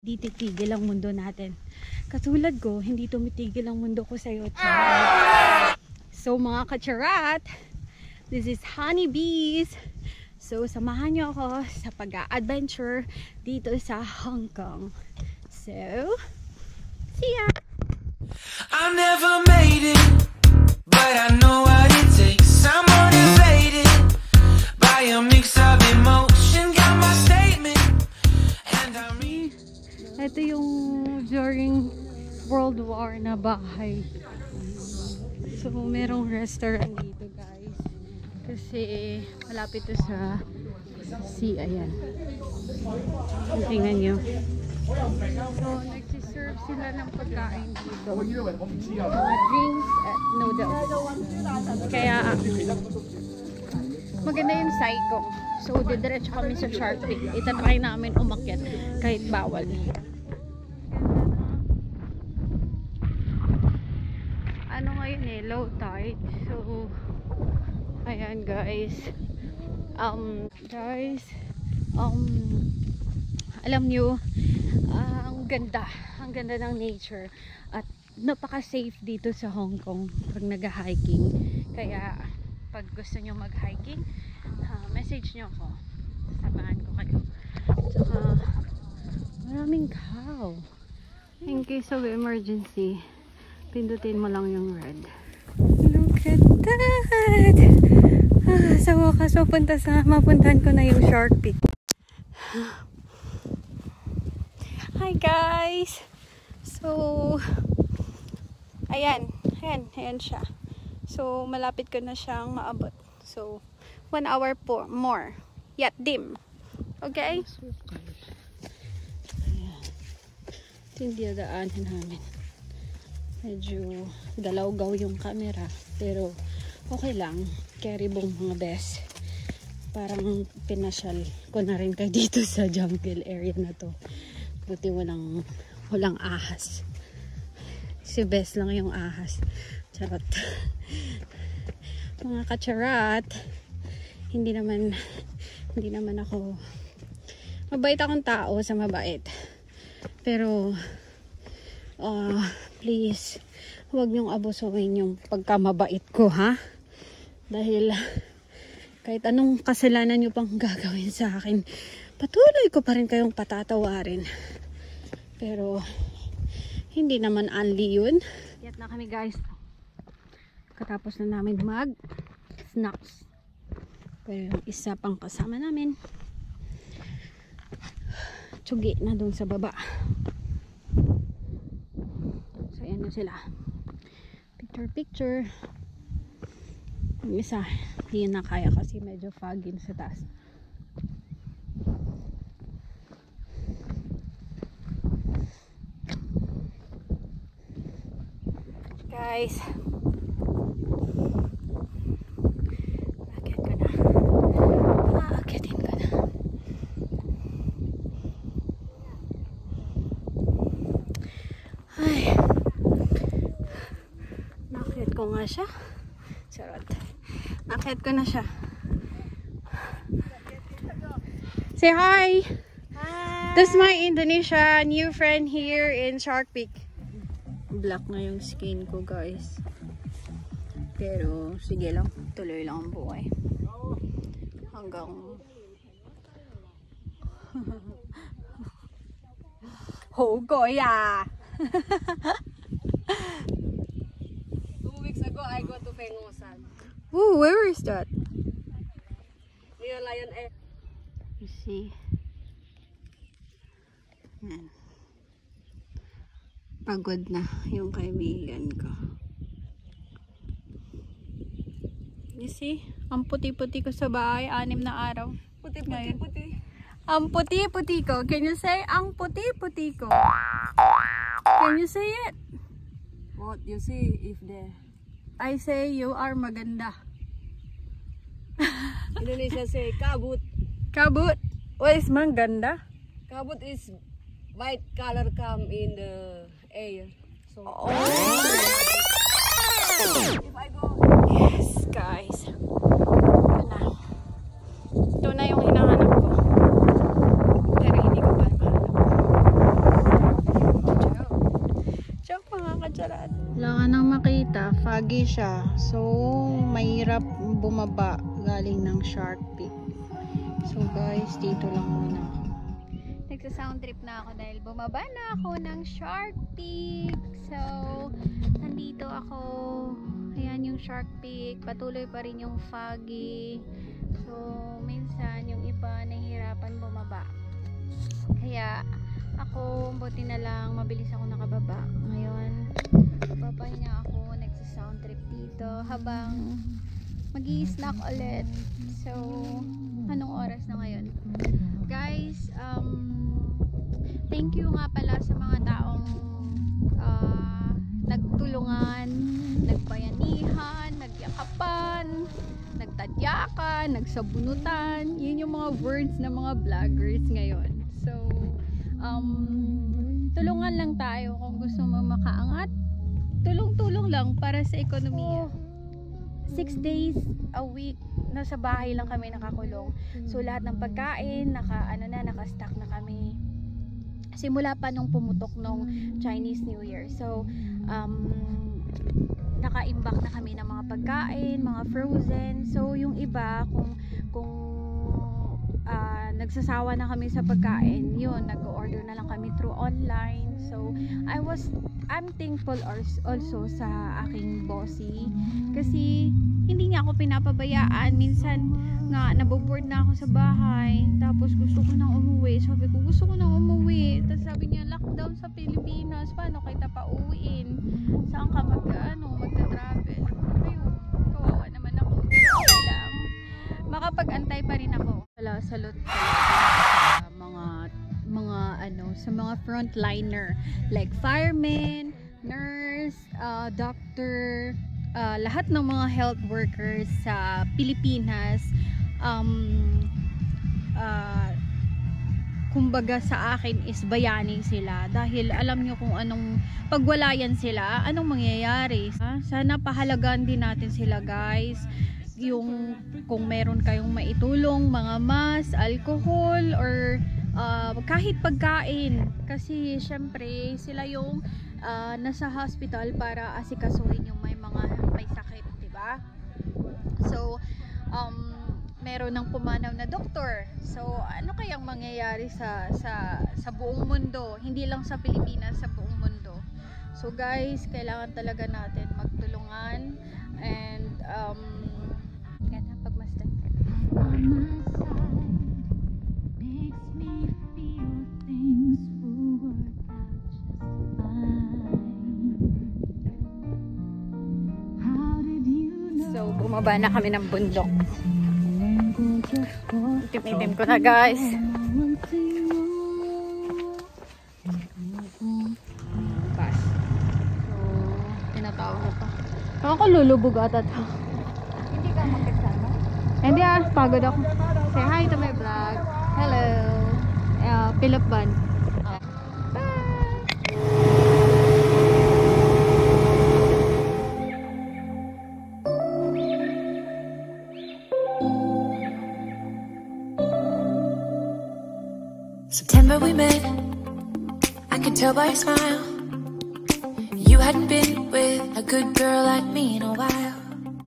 Hindi titigil ang mundo natin. Katulad ko, hindi tumitigil ang mundo ko sa'yo. So mga kacharat, this is Honey Bees. So samahan niyo ako sa pag-adventure dito sa Hong Kong. So, see ya! Na bahay. So, merong restaurant dito, guys. Kasi, malapit to sa sea. Ayan. Tingnan nyo. So, nagsiserve sila ng pagkain dito. Mga drinks at noodles. Kaya, maganda yung psycho. So, didiretso kami sa Shark. Itatry namin umakyat kahit bawal. Ano ngayon eh, low tide. So, ayan guys. Um, guys, um, alam nyo, ah, ang ganda. Ang ganda ng nature. At napaka-safe dito sa Hong Kong pag nag-hiking. Kaya, pag gusto nyo mag-hiking, ah, message nyo ako. Samahan ko kayo. Tsaka, maraming cow. In case of emergency, pindutin mo lang yung red. Look at that! Ah, sa wakas, mapunta sa, mapuntahan ko na yung Shark Peak. Hi guys! So, ayan, ayan, ayan siya. So, malapit ko na siyang maabot. So, one hour po more. Yet dim. Okay? Dinadaanan namin. Medyo galawgaw yung camera. Pero, okay lang. Carry bong mga best. Parang pinasyal ko na rin kayo dito sa jungle area na to. Buti walang, walang ahas. Si best lang yung ahas. Charot. Mga kacharat, hindi naman, hindi naman ako, mabait akong tao sa mabait. Pero, ah, please, huwag niyong abusuhin yung pagkamabait ko, ha? Dahil, kahit anong kasalanan niyo pang gagawin sa akin, patuloy ko pa rin kayong patatawarin. Pero, hindi naman only yun. Yat na kami guys. Katapos na namin mag snacks. Pero yung isa pang kasama namin, tsugi na dun sa baba. Sila. Picture, picture. Yung isa, hindi na kaya kasi medyo foggy sa taas. Guys, Aakyat ko na. Aakyatin ko na. Ay. Naakyat ko nga siya. Sarot. Naakyat ko na siya. Say hi! Hi! This is my Indonesia new friend here in Shark Peak. Black na yung skin ko guys. Pero, sige lang. Tuloy lang ang buhay. Hanggang... Hugoy ah! Two Pengosan. Ooh, where is that? Near Lion Air. You see? Yan. Pagod na yung kaibigan ko. You see? Ang puti-puti ko sa bahay, anim na araw. Puti, puti, Ngayon. puti. Ang puti-puti ko. Can you say, ang puti-puti ko? Can you say it? What you see if there? I say, you are maganda. Indonesia say kabut. Kabut. What is maganda? Kabut is white color come in the air. So if I go Yes, guys. Foggy siya. So, mahirap bumaba galing ng Shark Peak. So, guys, dito lang muna ako. Nagsa-sound trip na ako dahil bumaba na ako ng Shark Peak. So, nandito ako. Ayan yung Shark Peak. Patuloy pa rin yung foggy. So, minsan yung iba nahihirapan bumaba. Kaya, ako, buti na lang, mabilis ako nakababa. Ngayon, dito habang mag snack ulit. So, anong oras na ngayon? Guys, um, thank you nga pala sa mga taong ah, nagtulungan, nagbayanihan, nagyakapan, nagtadyakan, nagsabunutan. Yun yung mga words ng mga vloggers ngayon. So, um, tulungan lang tayo kung gusto mo makaangat. Tulong-tulong lang para sa ekonomiya. Six days a week, nasa bahay lang kami nakakulong. So, lahat ng pagkain, naka, ano na, naka-stack na kami. Simula pa nung pumutok nung Chinese New Year. So, um, naka-imbak na kami ng mga pagkain, mga frozen. So, yung iba, kung, kung ah, nagsasawa na kami sa pagkain, yun, nag-order na lang kami through online. So, I was, I'm thankful als- also sa aking bossy. Kasi, hindi niya ako pinapabayaan. Minsan, nga, naboboard na ako sa bahay. Tapos, gusto ko nang umuwi. Sabi ko, gusto ko nang umuwi. Tapos, sabi niya, lockdown sa Pilipinas. Paano kita pa uwiin? Saan ka mag, ano, magta-travel? Ayun, Makapag-antay pa rin ako. Wala, talaga sa mga mga ano sa mga frontliner like firemen, nurse, uh, doctor, uh, lahat ng mga health workers sa Pilipinas um uh, kumbaga sa akin is bayani sila dahil alam nyo kung anong pagwalayan sila, anong mangyayari. Ha? Sana pahalagan din natin sila guys yung kung meron kayong maitulong mga mas, alcohol or uh, kahit pagkain kasi syempre sila yung uh, nasa hospital para asikasuhin yung may mga may sakit, 'di ba? So um meron ng pumanaw na doktor. So ano kayang mangyayari sa sa sa buong mundo, hindi lang sa Pilipinas, sa buong mundo. So guys, kailangan talaga natin magtulungan and um. So, bumaba na kami ng bundok. Itim-itim ko na guys. Pass. So, tinatawag na pa. Ako ko lulubog ata to. Hindi ah, pagod ako. Say hi to my vlog. Hello. Uh, Philip. September we met. I could tell by your smile. You hadn't been with a good girl like me in a while.